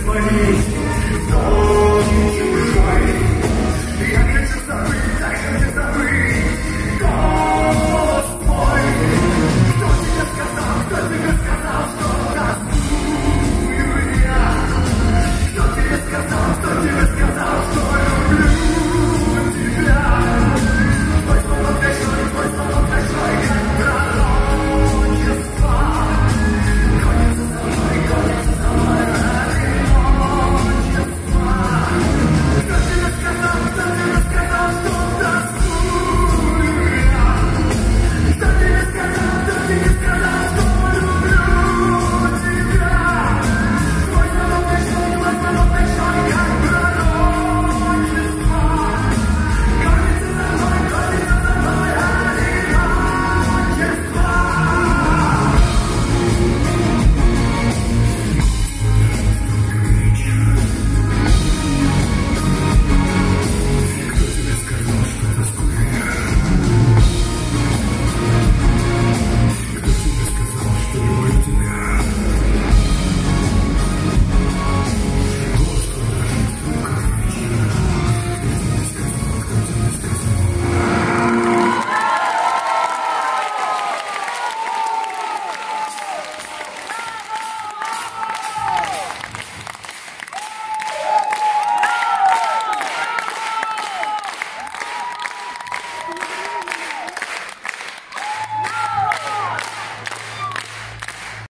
money.